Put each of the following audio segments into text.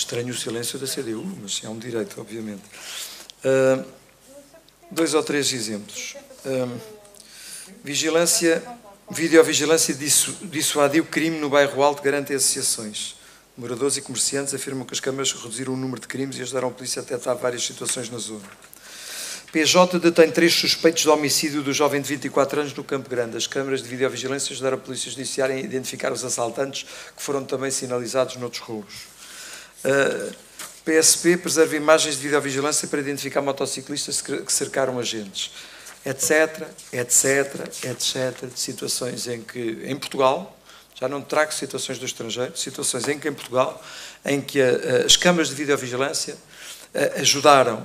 Estranho o silêncio da CDU, mas é um direito, obviamente. Uh, dois ou três exemplos. Uh, vigilância, videovigilância dissuadiu crime no bairro Alto, garante associações. Moradores e comerciantes afirmam que as câmaras reduziram o número de crimes e ajudaram a polícia a detectar várias situações na zona. PJ detém três suspeitos de homicídio do jovem de 24 anos no Campo Grande. As câmaras de videovigilância ajudaram a Polícia Judiciária a identificar os assaltantes, que foram também sinalizados noutros roubos. PSP preserva imagens de videovigilância para identificar motociclistas que cercaram agentes, etc, etc, etc, de situações em que, em Portugal, já não trago situações do estrangeiro, situações em que em Portugal, em que a, a, as câmaras de videovigilância a, ajudaram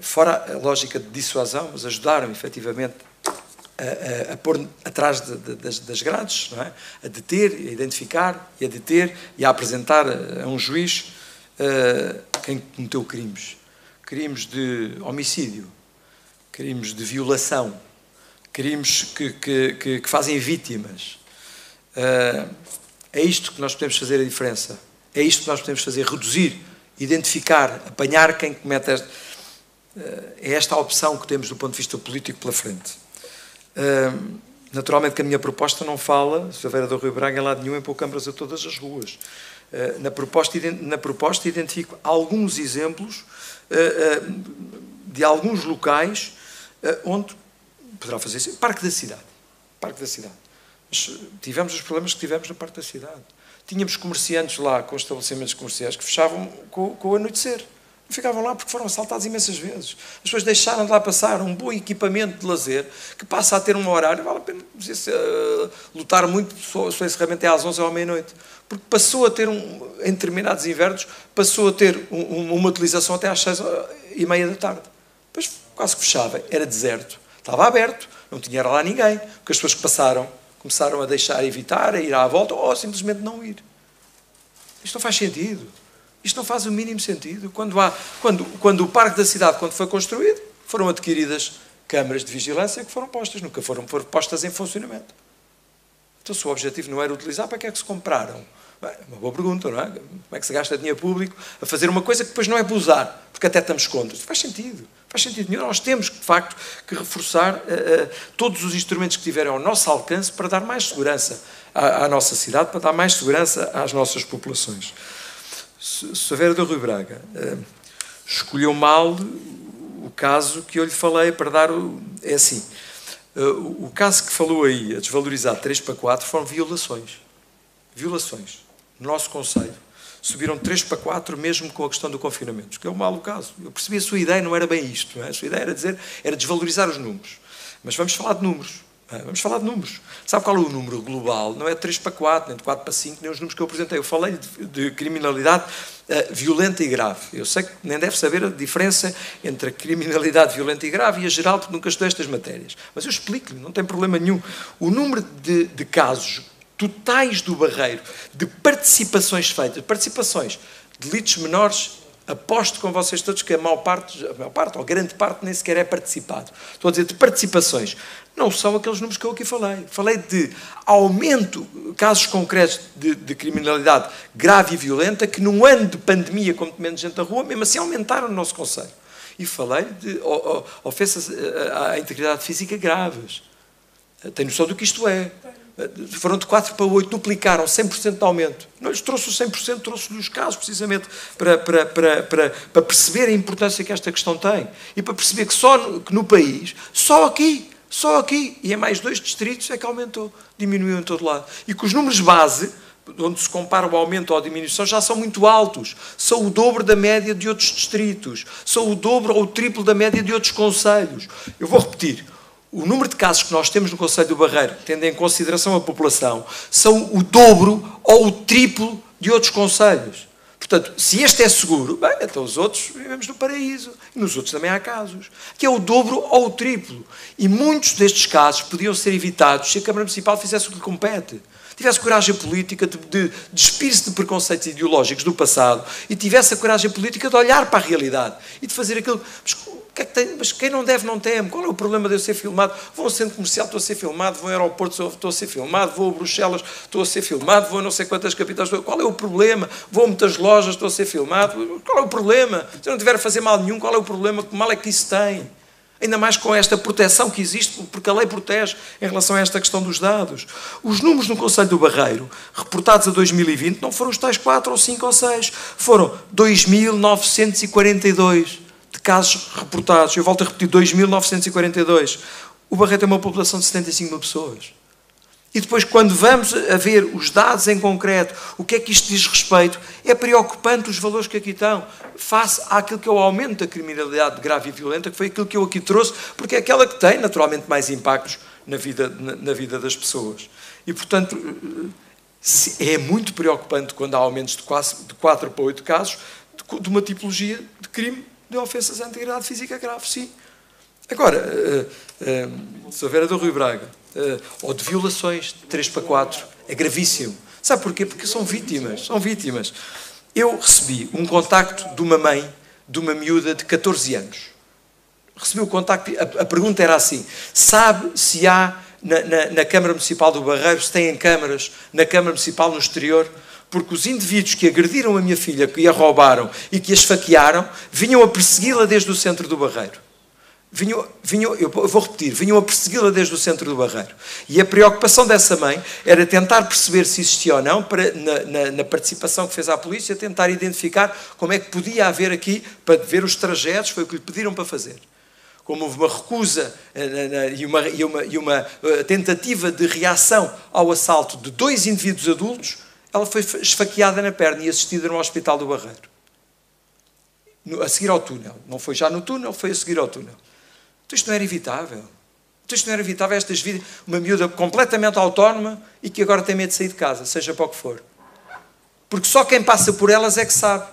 fora a lógica de dissuasão, mas ajudaram efetivamente a, a, a pôr atrás de, de, das, das, grades, é? a deter, a identificar e a deter e a apresentar a um juiz uh, quem cometeu crimes. Crimes de homicídio, crimes de violação, crimes que, que, que, que fazem vítimas. Uh, é isto que nós podemos fazer a diferença. É isto que nós podemos fazer, reduzir, identificar, apanhar quem comete é esta a opção que temos do ponto de vista político pela frente. Naturalmente que a minha proposta não fala, Silveira do Rio Braga, em lado nenhum, em pôr câmaras a todas as ruas. Na proposta, na proposta identifico alguns exemplos de alguns locais onde poderá fazer isso. Parque da cidade. Parque da cidade. Mas tivemos os problemas que tivemos no Parque da cidade. Tínhamos comerciantes lá com estabelecimentos comerciais que fechavam com, com o anoitecer. Ficavam lá porque foram assaltados imensas vezes. As pessoas deixaram de lá passar um bom equipamento de lazer que passa a ter um horário, vale a pena dizer, uh, lutar muito se o encerramento é às 11 ou à meia-noite. Porque passou a ter, um, em determinados invernos, passou a ter um, uma utilização até às 6 e meia da tarde. Depois quase que fechava, era deserto. Estava aberto, não tinha lá ninguém. Porque as pessoas que passaram começaram a deixar evitar, a ir à volta ou simplesmente não ir. Isto não faz sentido. Isto não faz o mínimo sentido. Quando, há, quando, quando o Parque da Cidade, quando foi construído, foram adquiridas câmaras de vigilância que foram postas, nunca foram, foram postas em funcionamento. Então, se o objetivo não era utilizar, para que é que se compraram? Bem, é uma boa pergunta, não é? Como é que se gasta dinheiro público a fazer uma coisa que depois não é para usar, porque até estamos contra? Faz sentido. Faz sentido nenhum. Nós temos, de facto, que reforçar uh, uh, todos os instrumentos que tiverem ao nosso alcance para dar mais segurança à, à nossa cidade, para dar mais segurança às nossas populações. Saveira do Rio Braga uh, escolheu mal o caso que eu lhe falei para dar o. É assim. Uh, o caso que falou aí, a desvalorizar 3 para 4, foram violações. Violações. No nosso Conselho. Subiram 3 para 4, mesmo com a questão do confinamento, que é um mau caso. Eu percebi a sua ideia, não era bem isto. É? A sua ideia era dizer, era desvalorizar os números. Mas vamos falar de números. Ah, vamos falar de números. Sabe qual é o número global? Não é de 3 para 4, nem de 4 para 5, nem os números que eu apresentei. Eu falei de, de criminalidade uh, violenta e grave. Eu sei que nem deve saber a diferença entre a criminalidade violenta e grave e a geral, porque nunca estudei estas matérias. Mas eu explico-lhe, não tem problema nenhum. O número de, de casos totais do barreiro, de participações feitas, participações, delitos menores aposto com vocês todos que a maior parte, a maior parte, ou grande parte, nem sequer é participado. Estou a dizer de participações não são aqueles números que eu aqui falei. Falei de aumento, casos concretos de, de criminalidade grave e violenta, que num ano de pandemia, com menos gente na rua, mesmo assim aumentaram no nosso Conselho. E falei de ofensas eh, à integridade física graves. Tem noção do que isto é. Foram de 4 para 8, duplicaram 100% de aumento. Não lhes trouxe o 100%, trouxe-lhes os casos, precisamente, para, para, para, para, para perceber a importância que esta questão tem. E para perceber que só que no país, só aqui, só aqui, e em mais dois distritos, é que aumentou, diminuiu em todo lado. E que os números base, onde se compara o aumento ou a diminuição, já são muito altos. São o dobro da média de outros distritos. São o dobro ou o triplo da média de outros conselhos. Eu vou repetir. O número de casos que nós temos no Conselho do Barreiro, tendo em consideração a população, são o dobro ou o triplo de outros conselhos. Portanto, se este é seguro, bem, então os outros vivemos no paraíso. Nos outros também há casos. Que é o dobro ou o triplo. E muitos destes casos podiam ser evitados se a Câmara Municipal fizesse o que lhe compete. Tivesse coragem política de, de despir-se de preconceitos ideológicos do passado e tivesse a coragem política de olhar para a realidade e de fazer aquilo. Mas que é que tem? Mas quem não deve, não teme. Qual é o problema de eu ser filmado? Vou ao centro comercial, estou a ser filmado. Vou ao aeroporto, estou a ser filmado. Vou a Bruxelas, estou a ser filmado. Vou a não sei quantas capitais. Qual é o problema? Vou a muitas lojas, estou a ser filmado. Qual é o problema? Se eu não tiver a fazer mal nenhum, qual é o problema? Que mal é que isso tem? Ainda mais com esta proteção que existe, porque a lei protege em relação a esta questão dos dados. Os números no Conselho do Barreiro, reportados a 2020, não foram os tais 4 ou 5 ou 6, foram 2.942 de casos reportados. Eu volto a repetir, 2.942. O Barreiro tem uma população de 75 mil pessoas. E depois, quando vamos a ver os dados em concreto, o que é que isto diz respeito, é preocupante os valores que aqui estão, face àquilo que é o aumento da criminalidade grave e violenta, que foi aquilo que eu aqui trouxe, porque é aquela que tem, naturalmente, mais impactos na vida, na, na vida das pessoas. E, portanto, é muito preocupante quando há aumentos de 4, de 4 para 8 casos de uma tipologia de crime de ofensas à integridade física grave, sim. Agora, uh, uh, se houver a do Rui Braga, uh, ou de violações de 3 para 4, é gravíssimo. Sabe porquê? Porque são vítimas, são vítimas. Eu recebi um contacto de uma mãe de uma miúda de 14 anos. Recebi o contacto, a, a pergunta era assim: sabe se há na, na, na, Câmara Municipal do Barreiro, se têm câmaras na Câmara Municipal no exterior? Porque os indivíduos que agrediram a minha filha, que a roubaram e que a esfaquearam, vinham a persegui-la desde o centro do Barreiro vinham, vinham, eu vou repetir, vinham a persegui-la desde o centro do barreiro. E a preocupação dessa mãe era tentar perceber se existia ou não, para, na, na, na, participação que fez à polícia, tentar identificar como é que podia haver aqui, para ver os trajetos, foi o que lhe pediram para fazer. Como houve uma recusa eh, e uma, e uma, e uma eh, tentativa de reação ao assalto de dois indivíduos adultos, ela foi esfaqueada na perna e assistida no Hospital do Barreiro. A seguir ao túnel. Não foi já no túnel, foi a seguir ao túnel. Então isto não era evitável. Então isto não era evitável, estas vidas, uma miúda completamente autónoma e que agora tem medo de sair de casa, seja para o que for. Porque só quem passa por elas é que sabe.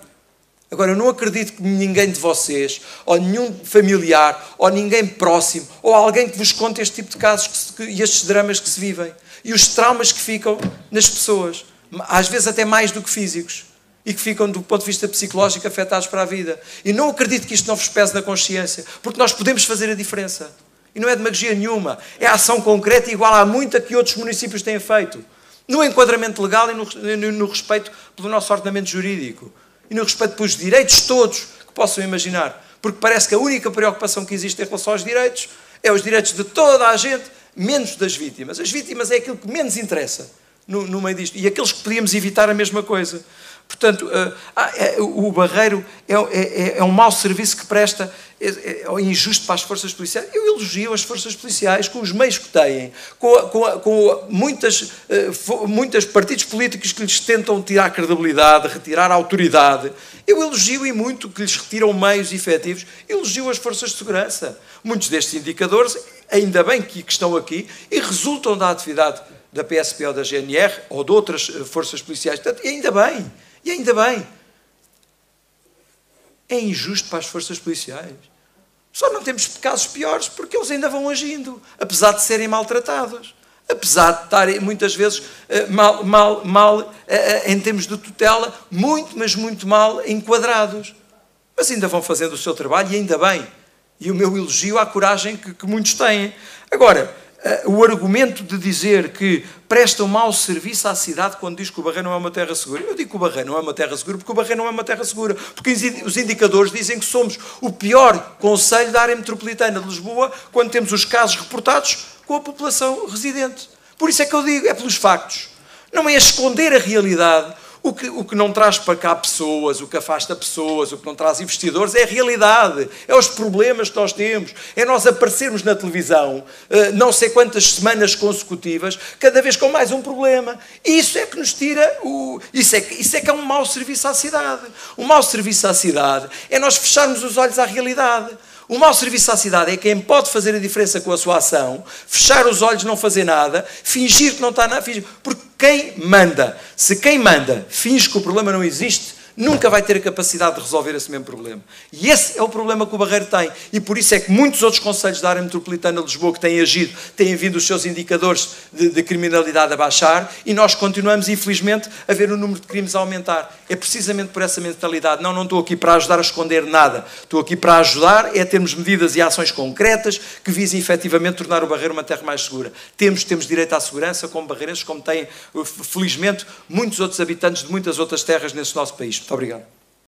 Agora, eu não acredito que ninguém de vocês, ou nenhum familiar, ou ninguém próximo, ou alguém que vos conte este tipo de casos que se, e estes dramas que se vivem. E os traumas que ficam nas pessoas. Às vezes até mais do que físicos e que ficam, do ponto de vista psicológico, afetados para a vida. E não acredito que isto não vos pese na consciência, porque nós podemos fazer a diferença. E não é demagogia nenhuma, é ação concreta igual a muita que outros municípios têm feito. No enquadramento legal e no, no respeito pelo nosso ordenamento jurídico. E no respeito pelos direitos todos que possam imaginar. Porque parece que a única preocupação que existe em relação aos direitos é os direitos de toda a gente, menos das vítimas. As vítimas é aquilo que menos interessa no, no meio disto. E aqueles que podíamos evitar a mesma coisa. Portanto, uh, é, o Barreiro é, é, é, um mau serviço que presta, é, é, é, injusto para as forças policiais. Eu elogio as forças policiais com os meios que têm, com, a, com, a, com muitas, uh, muitos partidos políticos que lhes tentam tirar credibilidade, retirar autoridade. Eu elogio e muito que lhes retiram meios efetivos. Elogio as forças de segurança. Muitos destes indicadores, ainda bem que estão aqui, e resultam da atividade da PSP ou da GNR ou de outras eh, forças policiais. Portanto, ainda bem. E ainda bem. É injusto para as forças policiais. Só não temos casos piores porque eles ainda vão agindo, apesar de serem maltratados. Apesar de estarem muitas vezes eh, mal, mal, mal eh, em termos de tutela, muito, mas muito mal enquadrados. Mas ainda vão fazendo o seu trabalho e ainda bem. E o meu elogio à coragem que, que muitos têm. Agora, o argumento de dizer que presta um mau serviço à cidade quando diz que o Barreiro não é uma terra segura. Eu digo que o Barreiro não é uma terra segura porque o Barreiro não é uma terra segura. Porque os indicadores dizem que somos o pior conselho da área metropolitana de Lisboa quando temos os casos reportados com a população residente. Por isso é que eu digo, é pelos factos. Não é esconder a realidade o que, o que não traz para cá pessoas, o que afasta pessoas, o que não traz investidores é a realidade, é os problemas que nós temos, é nós aparecermos na televisão eh, não sei quantas semanas consecutivas, cada vez com mais um problema. Isso é que nos tira o. Isso é, que, isso é que é um mau serviço à cidade. Um mau serviço à cidade é nós fecharmos os olhos à realidade. O mau serviço à cidade é quem pode fazer a diferença com a sua ação, fechar os olhos, não fazer nada, fingir que não está nada. Porque quem manda, se quem manda finge que o problema não existe, nunca vai ter a capacidade de resolver esse mesmo problema. E esse é o problema que o Barreiro tem. E por isso é que muitos outros conselhos da área metropolitana de Lisboa que têm agido, têm vindo os seus indicadores de, de criminalidade a baixar e nós continuamos, infelizmente, a ver o número de crimes a aumentar. É precisamente por essa mentalidade. Não, não estou aqui para ajudar a esconder nada. Estou aqui para ajudar é termos medidas e ações concretas que visem efetivamente tornar o Barreiro uma terra mais segura. Temos, temos direito à segurança como barreirenses, como têm, felizmente, muitos outros habitantes de muitas outras terras nesse nosso país. Muito obrigado.